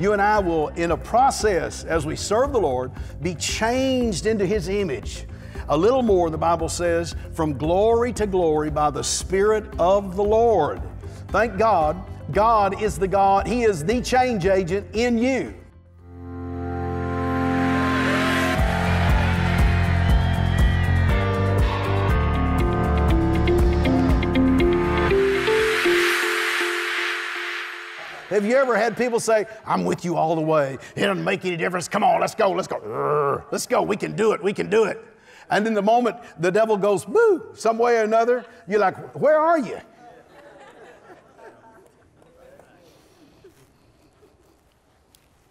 you and I will, in a process, as we serve the Lord, be changed into His image. A little more, the Bible says, from glory to glory by the Spirit of the Lord. Thank God, God is the God, He is the change agent in you. Have you ever had people say, I'm with you all the way? It doesn't make any difference. Come on, let's go, let's go. Let's go. We can do it. We can do it. And in the moment the devil goes, boo, some way or another, you're like, where are you?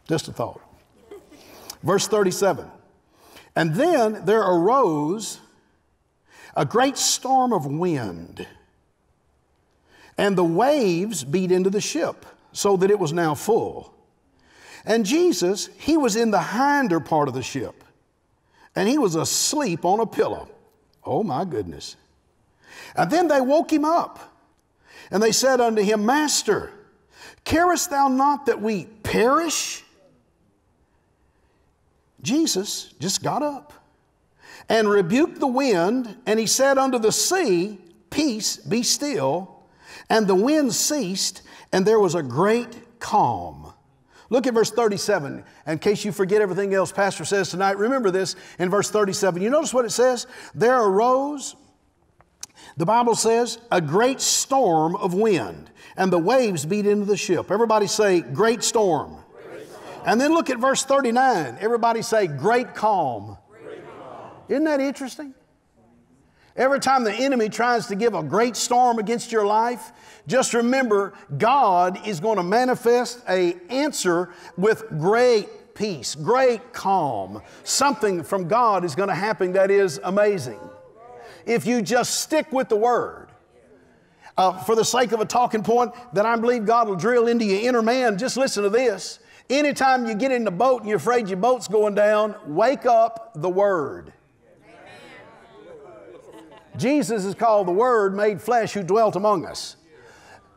Just a thought. Verse 37. And then there arose a great storm of wind, and the waves beat into the ship so that it was now full. And Jesus, he was in the hinder part of the ship, and he was asleep on a pillow. Oh my goodness. And then they woke him up, and they said unto him, Master, carest thou not that we perish? Jesus just got up and rebuked the wind, and he said unto the sea, Peace, be still. And the wind ceased, and there was a great calm. Look at verse 37. In case you forget everything else Pastor says tonight, remember this in verse 37. You notice what it says? There arose, the Bible says, a great storm of wind, and the waves beat into the ship. Everybody say, great storm. And then look at verse 39. Everybody say, great calm. Great calm. Isn't that interesting? Every time the enemy tries to give a great storm against your life, just remember God is going to manifest a answer with great peace, great calm. Something from God is going to happen that is amazing. If you just stick with the word. Uh, for the sake of a talking point that I believe God will drill into your inner man, just listen to this. Anytime you get in the boat and you're afraid your boat's going down, wake up the Word. Jesus is called the Word made flesh who dwelt among us.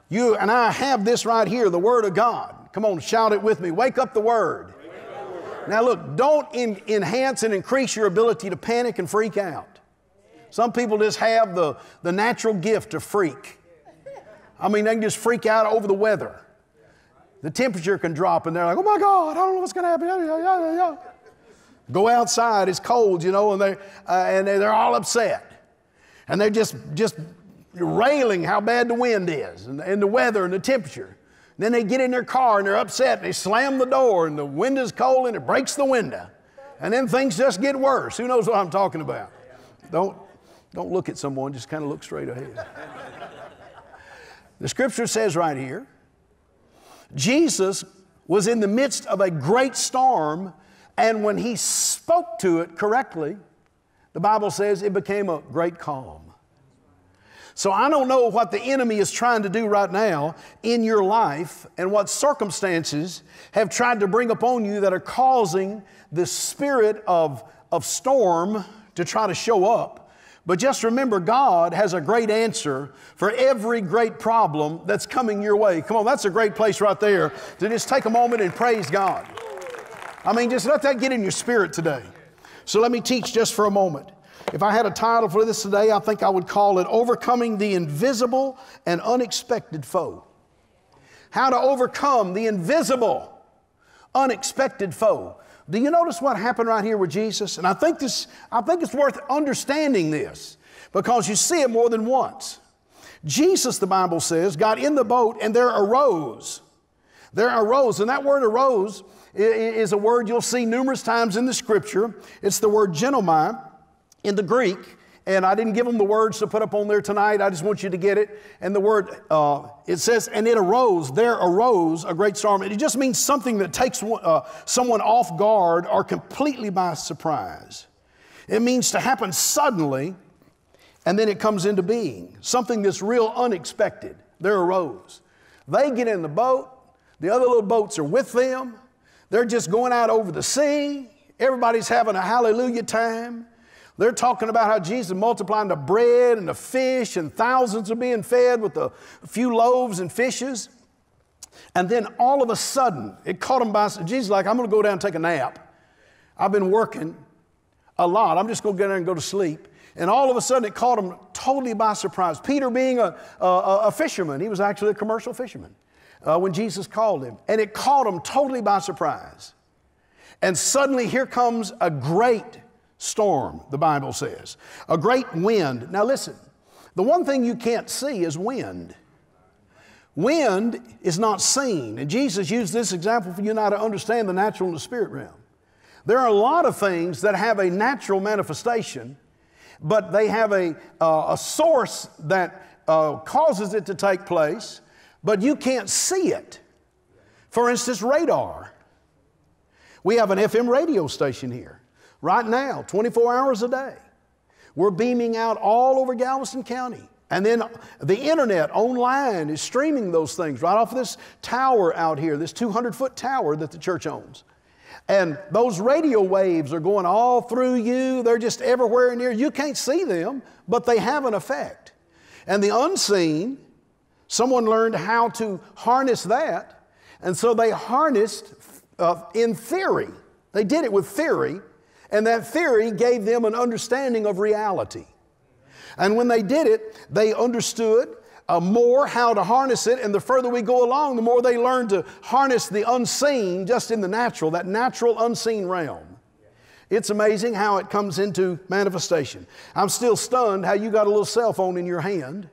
You and I have this right here, the Word of God. Come on, shout it with me. Wake up the Word. Now, look, don't enhance and increase your ability to panic and freak out. Some people just have the, the natural gift to freak. I mean, they can just freak out over the weather. The temperature can drop, and they're like, oh my God, I don't know what's going to happen. Go outside, it's cold, you know, and, they, uh, and they're all upset and they're just, just railing how bad the wind is and, and the weather and the temperature. And then they get in their car and they're upset and they slam the door and the wind is cold and it breaks the window. And then things just get worse. Who knows what I'm talking about? Don't, don't look at someone, just kind of look straight ahead. the scripture says right here Jesus was in the midst of a great storm, and when he spoke to it correctly, the Bible says it became a great calm. So I don't know what the enemy is trying to do right now in your life and what circumstances have tried to bring upon you that are causing the spirit of, of storm to try to show up. But just remember, God has a great answer for every great problem that's coming your way. Come on, that's a great place right there to just take a moment and praise God. I mean, just let that get in your spirit today. So let me teach just for a moment. If I had a title for this today, I think I would call it Overcoming the Invisible and Unexpected Foe. How to overcome the invisible, unexpected foe. Do you notice what happened right here with Jesus? And I think this, I think it's worth understanding this because you see it more than once. Jesus, the Bible says, got in the boat and there arose. There arose, and that word arose is a word you'll see numerous times in the scripture. It's the word ginomai in the Greek. And I didn't give them the words to put up on there tonight. I just want you to get it. And the word, uh, it says, and it arose, there arose a great storm. It just means something that takes uh, someone off guard or completely by surprise. It means to happen suddenly and then it comes into being. Something that's real unexpected. There arose. They get in the boat, the other little boats are with them. They're just going out over the sea. Everybody's having a hallelujah time. They're talking about how Jesus multiplying the bread and the fish, and thousands are being fed with a few loaves and fishes. And then all of a sudden, it caught him by, Jesus like, I'm going to go down and take a nap. I've been working a lot. I'm just going to get there and go to sleep. And all of a sudden, it caught him totally by surprise. Peter, being a, a, a fisherman, he was actually a commercial fisherman uh, when Jesus called him. And it caught him totally by surprise. And suddenly, here comes a great storm, the Bible says, a great wind. Now, listen, the one thing you can't see is wind. Wind is not seen. And Jesus used this example for you and I to understand the natural and the spirit realm. There are a lot of things that have a natural manifestation, but they have a, uh, a source that uh, causes it to take place, but you can't see it. For instance, radar. We have an FM radio station here right now, 24 hours a day. We're beaming out all over Galveston County. And then the internet online is streaming those things right off of this tower out here, this 200 foot tower that the church owns. And those radio waves are going all through you. They're just everywhere near. You can't see them, but they have an effect. And the unseen, someone learned how to harness that. And so they harnessed uh, in theory. They did it with theory. And that theory gave them an understanding of reality. And when they did it, they understood uh, more how to harness it. And the further we go along, the more they learn to harness the unseen just in the natural, that natural unseen realm. It's amazing how it comes into manifestation. I'm still stunned how you got a little cell phone in your hand.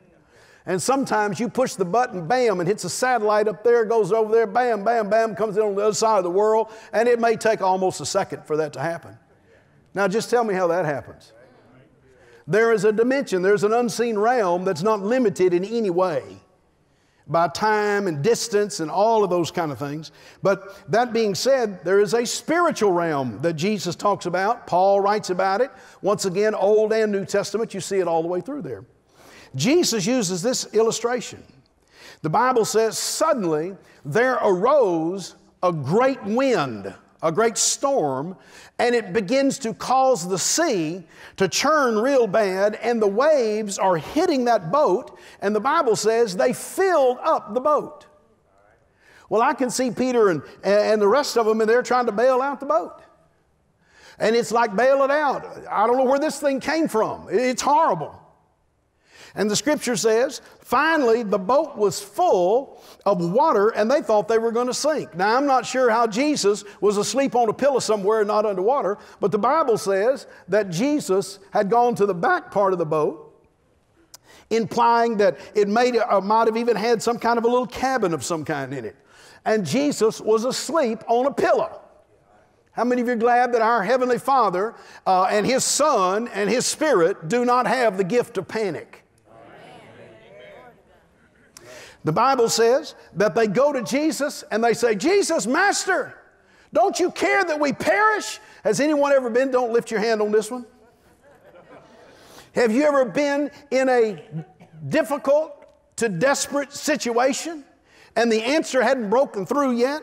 And sometimes you push the button, bam, and hits a satellite up there, goes over there, bam, bam, bam, comes in on the other side of the world, and it may take almost a second for that to happen. Now, just tell me how that happens. There is a dimension, there's an unseen realm that's not limited in any way by time and distance and all of those kind of things. But that being said, there is a spiritual realm that Jesus talks about. Paul writes about it. Once again, Old and New Testament, you see it all the way through there. Jesus uses this illustration. The Bible says, Suddenly there arose a great wind a great storm, and it begins to cause the sea to churn real bad, and the waves are hitting that boat, and the Bible says they filled up the boat. Well, I can see Peter and, and the rest of them, and they're trying to bail out the boat. And it's like bail it out. I don't know where this thing came from. It's horrible. And the scripture says, finally, the boat was full of water and they thought they were going to sink. Now, I'm not sure how Jesus was asleep on a pillow somewhere not underwater, but the Bible says that Jesus had gone to the back part of the boat, implying that it may, uh, might have even had some kind of a little cabin of some kind in it. And Jesus was asleep on a pillow. How many of you are glad that our Heavenly Father uh, and His Son and His Spirit do not have the gift of panic? The Bible says that they go to Jesus and they say, Jesus, Master, don't you care that we perish? Has anyone ever been, don't lift your hand on this one? Have you ever been in a difficult to desperate situation and the answer hadn't broken through yet?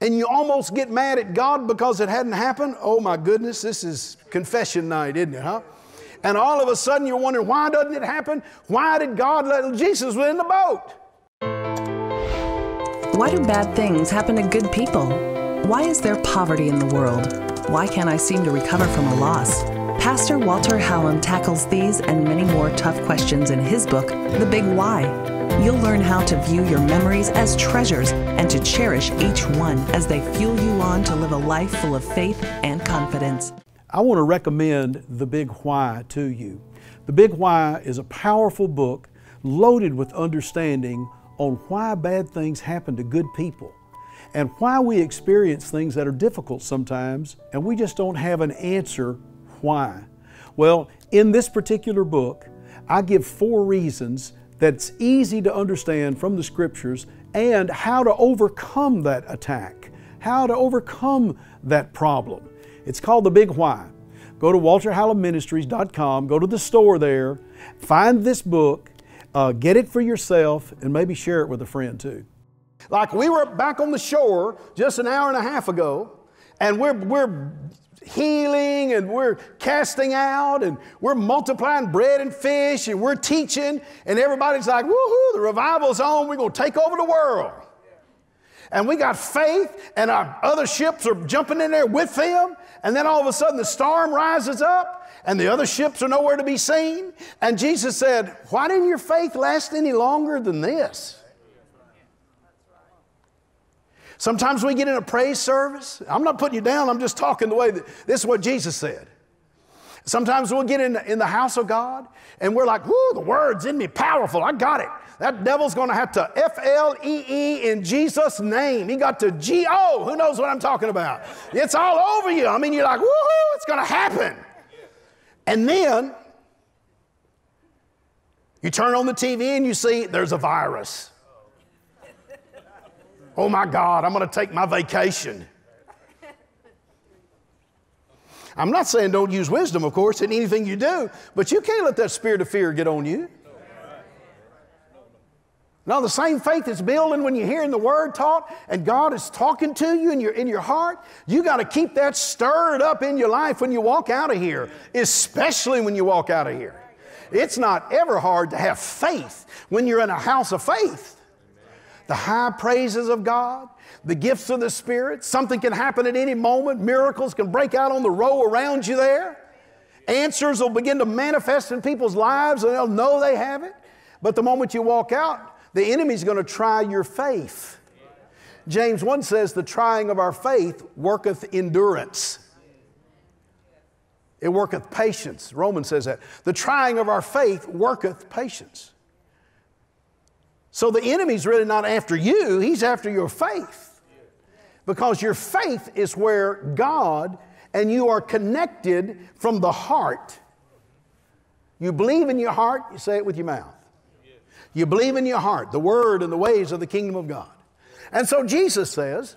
And you almost get mad at God because it hadn't happened? Oh my goodness, this is confession night, isn't it, huh? And all of a sudden you're wondering, why doesn't it happen? Why did God let Jesus in the boat? Why do bad things happen to good people? Why is there poverty in the world? Why can't I seem to recover from a loss? Pastor Walter Hallam tackles these and many more tough questions in his book, The Big Why. You'll learn how to view your memories as treasures and to cherish each one as they fuel you on to live a life full of faith and confidence. I want to recommend The Big Why to you. The Big Why is a powerful book loaded with understanding on why bad things happen to good people and why we experience things that are difficult sometimes and we just don't have an answer why. Well, in this particular book, I give four reasons that's easy to understand from the scriptures and how to overcome that attack, how to overcome that problem. It's called The Big Why. Go to walterhallamministries.com, go to the store there, find this book, uh, get it for yourself and maybe share it with a friend too. Like we were back on the shore just an hour and a half ago, and we're, we're healing and we're casting out and we're multiplying bread and fish and we're teaching, and everybody's like, woohoo, the revival's on, we're to take over the world. and we got faith, and our other ships are jumping in there with them, and then all of a sudden the storm rises up, and the other ships are nowhere to be seen. And Jesus said, Why didn't your faith last any longer than this? Sometimes we get in a praise service. I'm not putting you down, I'm just talking the way that this is what Jesus said. Sometimes we'll get in, in the house of God and we're like, whoo, the word's in me powerful. I got it. That devil's going to have to F L E E in Jesus' name. He got to G O. Who knows what I'm talking about? It's all over you. I mean, you're like, woohoo, it's going to happen. And then you turn on the TV and you see there's a virus. Oh my God, I'm going to take my vacation. I'm not saying don't use wisdom, of course, in anything you do, but you can't let that spirit of fear get on you. Now, the same faith is building when you're hearing the word taught and God is talking to you in your, in your heart. You got to keep that stirred up in your life when you walk out of here, especially when you walk out of here. It's not ever hard to have faith when you're in a house of faith. The high praises of God, the gifts of the Spirit. Something can happen at any moment. Miracles can break out on the row around you there. Answers will begin to manifest in people's lives and they'll know they have it. But the moment you walk out, the enemy's going to try your faith. James 1 says, The trying of our faith worketh endurance. It worketh patience. Romans says that. The trying of our faith worketh patience. So the enemy's really not after you, he's after your faith. Because your faith is where God and you are connected from the heart. You believe in your heart, you say it with your mouth. You believe in your heart the word and the ways of the kingdom of God. And so Jesus says,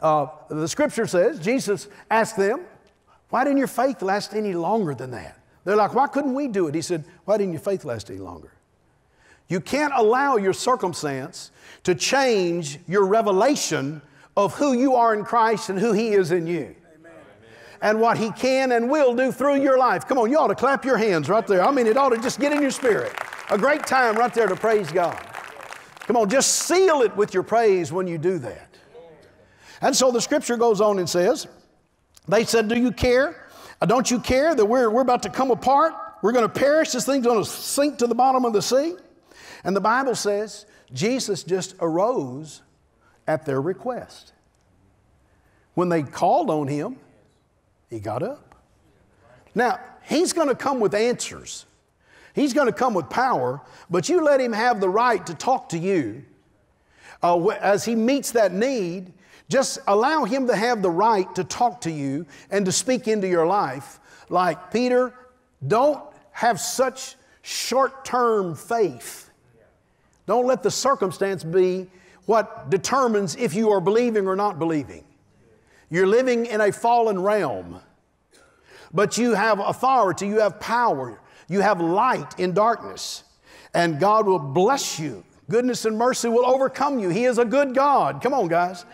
uh, the scripture says, Jesus asked them, Why didn't your faith last any longer than that? They're like, Why couldn't we do it? He said, Why didn't your faith last any longer? You can't allow your circumstance to change your revelation of who you are in Christ and who He is in you. And what He can and will do through your life. Come on, you ought to clap your hands right there. I mean, it ought to just get in your spirit. A great time right there to praise God. Come on, just seal it with your praise when you do that. And so the scripture goes on and says, They said, Do you care? Uh, don't you care that we're, we're about to come apart? We're going to perish. This thing's going to sink to the bottom of the sea. And the Bible says Jesus just arose at their request. When they called on him, he got up. Now, he's going to come with answers. He's going to come with power, but you let him have the right to talk to you uh, as he meets that need. Just allow him to have the right to talk to you and to speak into your life. Like, Peter, don't have such short term faith. Don't let the circumstance be what determines if you are believing or not believing. You're living in a fallen realm, but you have authority, you have power, you have light in darkness, and God will bless you. Goodness and mercy will overcome you. He is a good God. Come on, guys.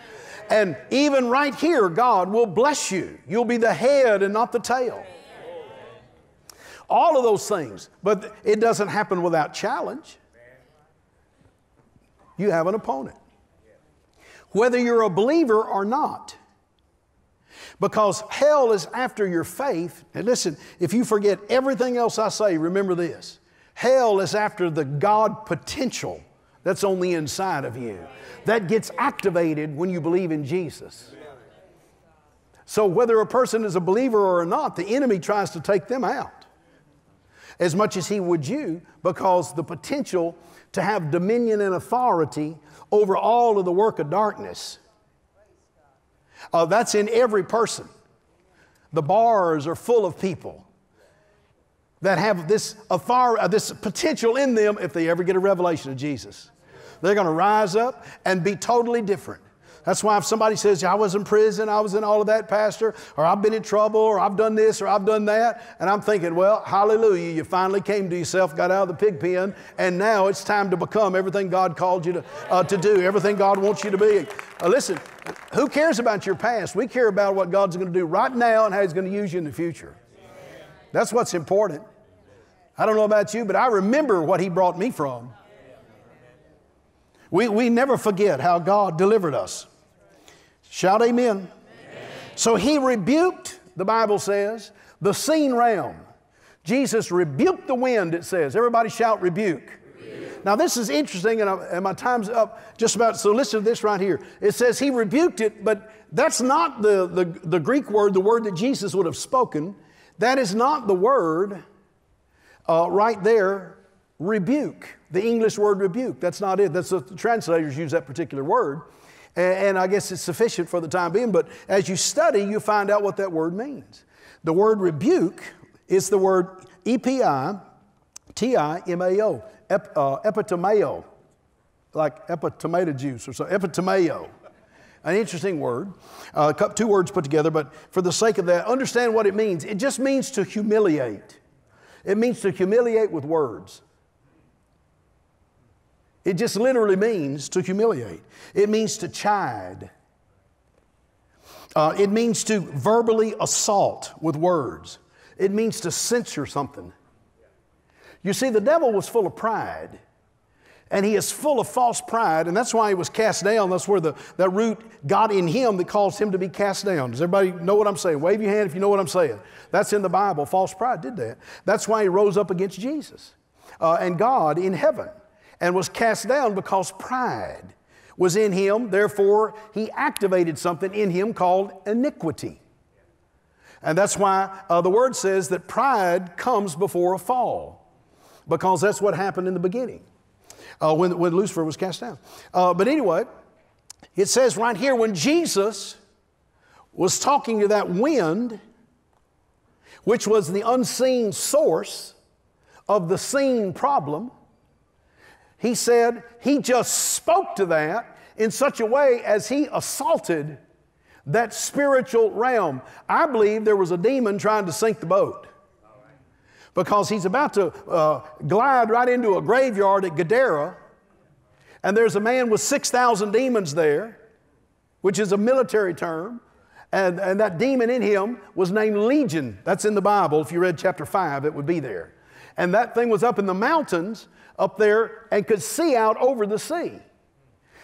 And even right here, God will bless you. You'll be the head and not the tail. All of those things, but it doesn't happen without challenge. You have an opponent whether you're a believer or not. Because hell is after your faith. And listen, if you forget everything else I say, remember this hell is after the God potential that's on the inside of you. That gets activated when you believe in Jesus. So, whether a person is a believer or not, the enemy tries to take them out as much as he would you because the potential to have dominion and authority over all of the work of darkness. Uh, that's in every person. The bars are full of people that have this authority, this potential in them if they ever get a revelation of Jesus. They're going to rise up and be totally different. That's why if somebody says, I was in prison, I was in all of that, Pastor, or I've been in trouble, or I've done this, or I've done that, and I'm thinking, well, hallelujah, you finally came to yourself, got out of the pig pen, and now it's time to become everything God called you to, uh, to do, everything God wants you to be. Uh, listen, who cares about your past? We care about what God's going to do right now and how He's going to use you in the future. That's what's important. I don't know about you, but I remember what He brought me from. We, we never forget how God delivered us. Shout amen. amen. So he rebuked, the Bible says, the seen realm. Jesus rebuked the wind, it says. Everybody shout rebuke. rebuke. Now, this is interesting, and, I, and my time's up just about, so listen to this right here. It says he rebuked it, but that's not the, the, the Greek word, the word that Jesus would have spoken. That is not the word uh, right there, rebuke. The English word rebuke. That's not it. That's the translators use that particular word. And, and I guess it's sufficient for the time being, but as you study, you find out what that word means. The word rebuke is the word E P I T I M A O, ep, uh, epitomeo, like epitomato juice or so, epitomeo. An interesting word, uh, two words put together, but for the sake of that, understand what it means. It just means to humiliate. It means to humiliate with words. It just literally means to humiliate. It means to chide. Uh, it means to verbally assault with words. It means to censure something. You see, the devil was full of pride. And he is full of false pride, and that's why he was cast down. That's where the, that root got in him that caused him to be cast down. Does everybody know what I'm saying? Wave your hand if you know what I'm saying. That's in the Bible. False pride did that. That's why he rose up against Jesus uh, and God in heaven and was cast down because pride was in him. Therefore, he activated something in him called iniquity. And that's why uh, the word says that pride comes before a fall, because that's what happened in the beginning uh, when, when Lucifer was cast down. Uh, but anyway, it says right here when Jesus was talking to that wind, which was the unseen source of the seen problem, he said he just spoke to that in such a way as he assaulted that spiritual realm. I believe there was a demon trying to sink the boat because he's about to uh, glide right into a graveyard at Gadara, and there's a man with 6,000 demons there, which is a military term. And, and that demon in him was named Legion. That's in the Bible. If you read chapter 5, it would be there. And that thing was up in the mountains up there and could see out over the sea.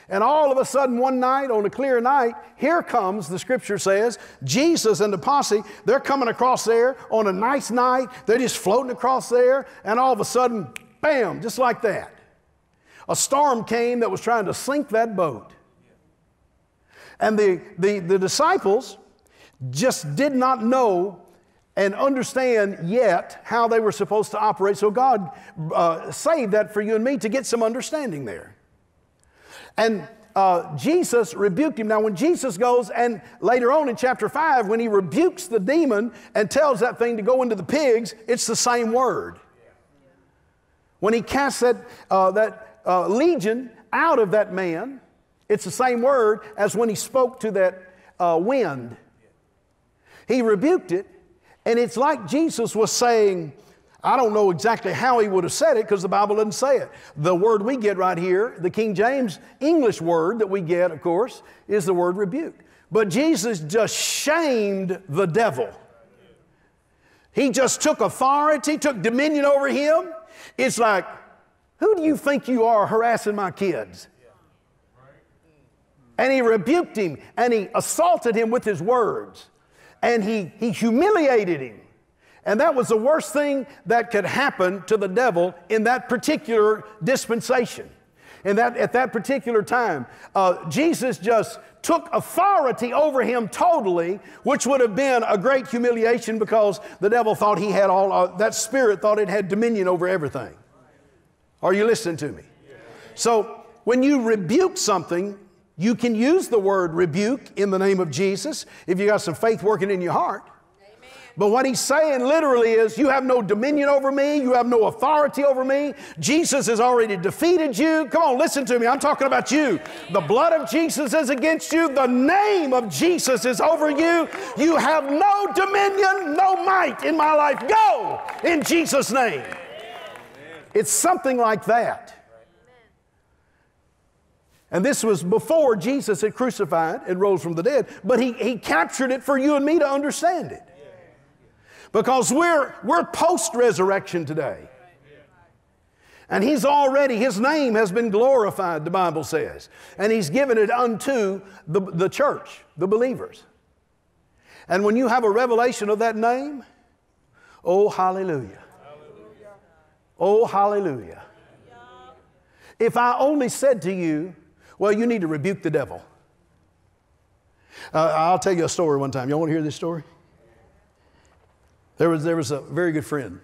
And all of a sudden, one night, on a clear night, here comes, the scripture says, Jesus and the posse. They're coming across there on a nice night. They're just floating across there. And all of a sudden, bam, just like that. A storm came that was trying to sink that boat. And the, the, the disciples just did not know and understand yet how they were supposed to operate. So God uh, saved that for you and me to get some understanding there. And uh, Jesus rebuked him. Now, when Jesus goes, and later on in chapter 5, when he rebukes the demon and tells that thing to go into the pigs, it's the same word. When he casts that, uh, that uh, legion out of that man, it's the same word as when he spoke to that uh, wind. He rebuked it, and it's like Jesus was saying, I don't know exactly how he would have said it because the Bible doesn't say it. The word we get right here, the King James English word that we get, of course, is the word rebuke. But Jesus just shamed the devil. He just took authority, took dominion over him. It's like, who do you think you are harassing my kids? And he rebuked him and he assaulted him with his words and he, he humiliated him. And that was the worst thing that could happen to the devil in that particular dispensation. And that, at that particular time, uh, Jesus just took authority over him totally, which would have been a great humiliation because the devil thought he had all, uh, that spirit thought it had dominion over everything. Are you listening to me? So, when you rebuke something, you can use the word rebuke in the name of Jesus if you got some faith working in your heart. But what he's saying literally is, you have no dominion over me, you have no authority over me. Jesus has already defeated you. Come on, listen to me. I'm talking about you. The blood of Jesus is against you, the name of Jesus is over you. You have no dominion, no might in my life. Go in Jesus' name. It's something like that. And this was before Jesus had crucified and rose from the dead, but he, he captured it for you and me to understand it. Because we're, we're post resurrection today. And he's already, his name has been glorified, the Bible says. And he's given it unto the, the church, the believers. And when you have a revelation of that name, oh, hallelujah. hallelujah. Oh, hallelujah. If I only said to you, well, you need to rebuke the devil. Uh, I'll tell you a story one time. Y'all want to hear this story? There was, there was a very good friend,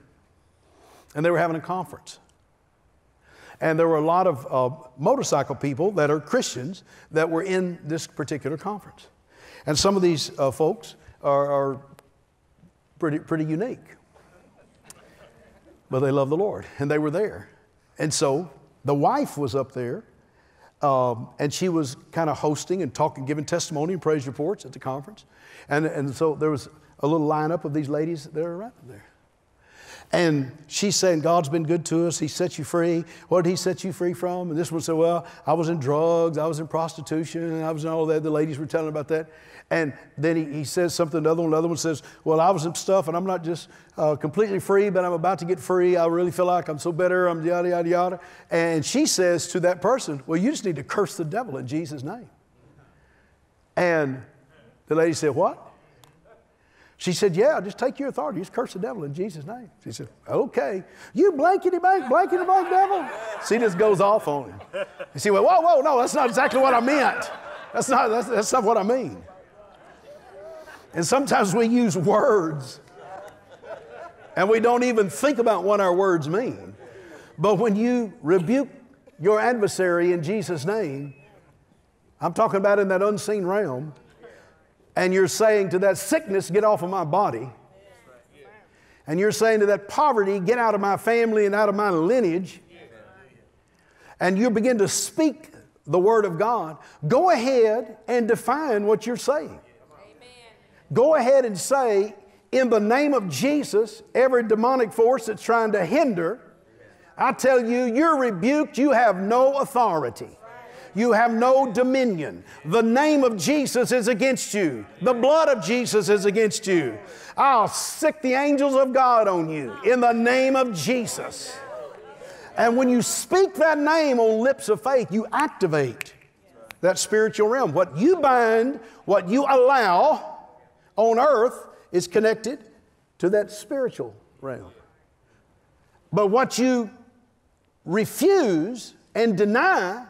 and they were having a conference. And there were a lot of uh, motorcycle people that are Christians that were in this particular conference. And some of these uh, folks are, are pretty, pretty unique. But they love the Lord, and they were there. And so the wife was up there, um, and she was kind of hosting and talking, giving testimony and praise reports at the conference. And, and so there was a little lineup of these ladies that are around there. And she's saying, God's been good to us. He set you free. What did He set you free from? And this one said, Well, I was in drugs, I was in prostitution, I was in all that. The ladies were telling about that. And then he, he says something, another one, another one says, Well, I was in stuff, and I'm not just uh, completely free, but I'm about to get free. I really feel like I'm so better. I'm yada, yada, yada. And she says to that person, Well, you just need to curse the devil in Jesus' name. And the lady said, What? She said, Yeah, just take your authority. Just curse the devil in Jesus' name. She said, Okay. You blankety blank, blankety blank devil. She just goes off on him. And she went, Whoa, whoa, no, that's not exactly what I meant. That's not, that's, that's not what I mean. And sometimes we use words and we don't even think about what our words mean. But when you rebuke your adversary in Jesus' name, I'm talking about in that unseen realm, and you're saying to that sickness, get off of my body. And you're saying to that poverty, get out of my family and out of my lineage. And you begin to speak the Word of God. Go ahead and define what you're saying. Go ahead and say, in the name of Jesus, every demonic force that's trying to hinder, I tell you, you're rebuked. You have no authority. You have no dominion. The name of Jesus is against you. The blood of Jesus is against you. I'll sick the angels of God on you in the name of Jesus. And when you speak that name on lips of faith, you activate that spiritual realm. What you bind, what you allow on earth is connected to that spiritual realm. But what you refuse and deny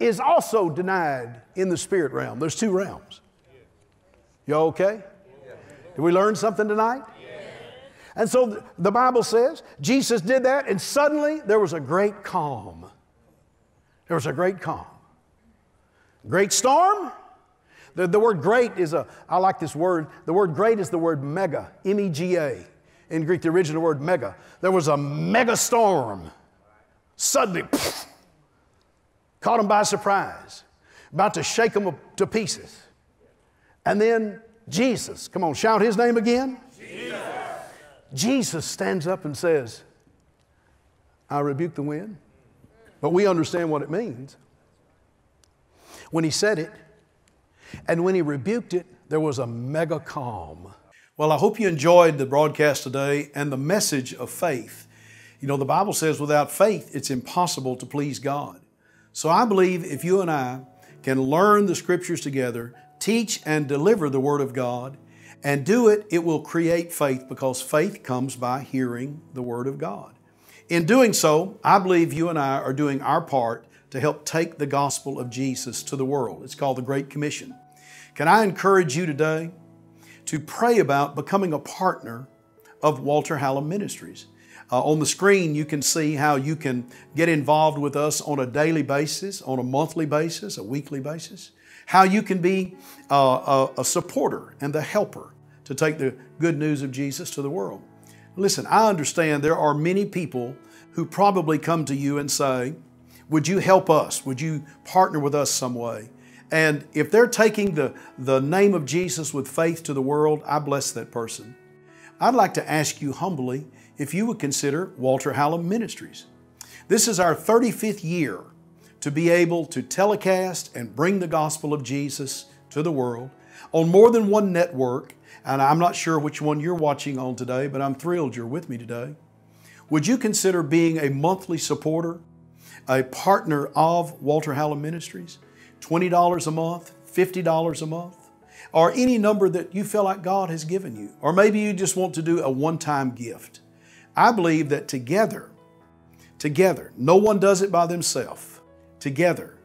is also denied in the spirit realm. There's two realms. You okay? Did we learn something tonight? And so the Bible says Jesus did that, and suddenly there was a great calm. There was a great calm. Great storm. The, the word great is a, I like this word. The word great is the word mega, M E G A. In Greek, the original word mega. There was a mega storm. Suddenly, Caught them by surprise, about to shake them to pieces. And then Jesus, come on, shout his name again. Jesus. Jesus stands up and says, I rebuke the wind. But we understand what it means. When he said it, and when he rebuked it, there was a mega calm. Well, I hope you enjoyed the broadcast today and the message of faith. You know, the Bible says without faith, it's impossible to please God. So I believe if you and I can learn the scriptures together, teach and deliver the Word of God, and do it, it will create faith because faith comes by hearing the Word of God. In doing so, I believe you and I are doing our part to help take the gospel of Jesus to the world. It's called the Great Commission. Can I encourage you today to pray about becoming a partner of Walter Hallam Ministries? Uh, on the screen, you can see how you can get involved with us on a daily basis, on a monthly basis, a weekly basis, how you can be uh, a, a supporter and the helper to take the good news of Jesus to the world. Listen, I understand there are many people who probably come to you and say, Would you help us? Would you partner with us some way? And if they're taking the, the name of Jesus with faith to the world, I bless that person. I'd like to ask you humbly if you would consider Walter Hallam Ministries. This is our 35th year to be able to telecast and bring the gospel of Jesus to the world on more than one network, and I'm not sure which one you're watching on today, but I'm thrilled you're with me today. would you consider being a monthly supporter, a partner of Walter Hallam Ministries? $20 a month, $50 a month, or any number that you feel like God has given you. Or maybe you just want to do a one time gift. I believe that together, together, no one does it by themselves, together,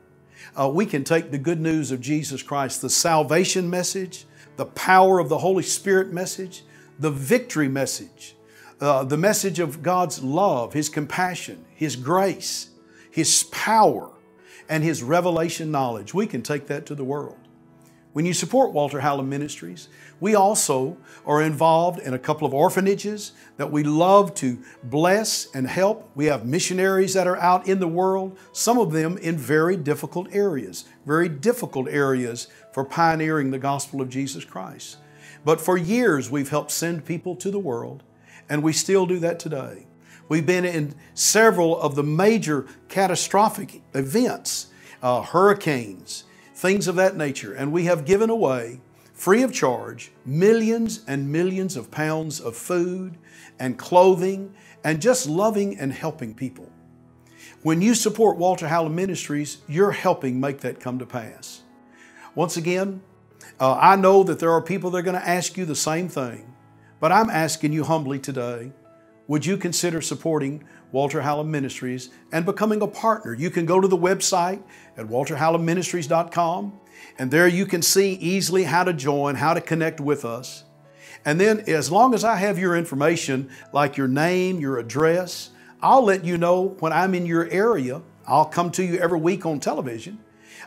uh, we can take the good news of Jesus Christ, the salvation message, the power of the Holy Spirit message, the victory message, uh, the message of God's love, His compassion, His grace, His power, and His revelation knowledge. We can take that to the world. When you support Walter Hallam Ministries, we also are involved in a couple of orphanages that we love to bless and help. We have missionaries that are out in the world, some of them in very difficult areas, very difficult areas for pioneering the gospel of Jesus Christ. But for years, we've helped send people to the world, and we still do that today. We've been in several of the major catastrophic events, uh, hurricanes, things of that nature. And we have given away, free of charge, millions and millions of pounds of food and clothing and just loving and helping people. When you support Walter Hallam Ministries, you're helping make that come to pass. Once again, uh, I know that there are people that are going to ask you the same thing, but I'm asking you humbly today would you consider supporting Walter Hallam Ministries and becoming a partner? You can go to the website at walterhallamministries.com, and there you can see easily how to join, how to connect with us. And then, as long as I have your information, like your name, your address, I'll let you know when I'm in your area. I'll come to you every week on television,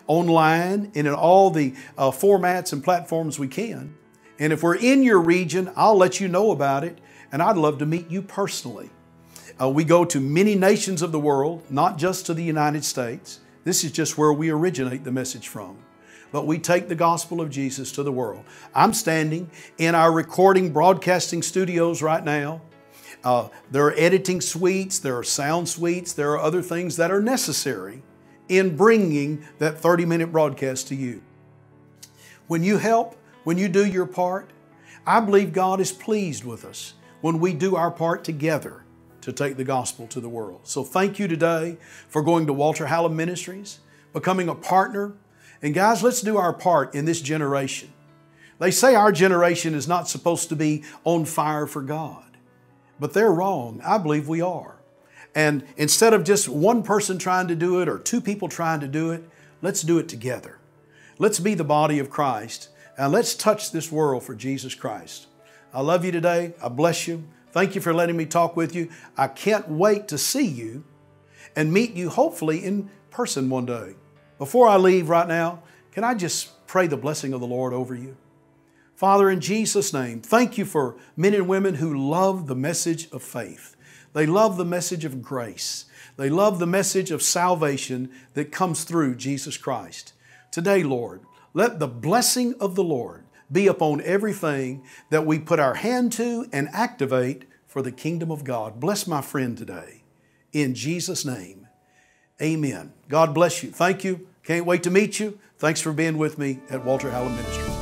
online, and in all the uh, formats and platforms we can. And if we're in your region, I'll let you know about it and I'd love to meet you personally. Uh, we go to many nations of the world, not just to the United States. This is just where we originate the message from. But we take the gospel of Jesus to the world. I'm standing in our recording broadcasting studios right now. Uh, there are editing suites, there are sound suites, there are other things that are necessary in bringing that 30 minute broadcast to you. When you help, when you do your part, I believe God is pleased with us when we do our part together to take the gospel to the world. So thank you today for going to Walter Hallam Ministries, becoming a partner. And guys, let's do our part in this generation. They say our generation is not supposed to be on fire for God, but they're wrong. I believe we are. And instead of just one person trying to do it or two people trying to do it, let's do it together. Let's be the body of Christ and let's touch this world for Jesus Christ. I love you today. I bless you. Thank you for letting me talk with you. I can't wait to see you and meet you hopefully in person one day. Before I leave right now, can I just pray the blessing of the Lord over you? Father, in Jesus' name, thank you for men and women who love the message of faith. They love the message of grace. They love the message of salvation that comes through Jesus Christ. Today, Lord, let the blessing of the Lord be upon everything that we put our hand to and activate for the kingdom of God. Bless my friend today. In Jesus' name, amen. God bless you. Thank you. Can't wait to meet you. Thanks for being with me at Walter Hallam Ministry.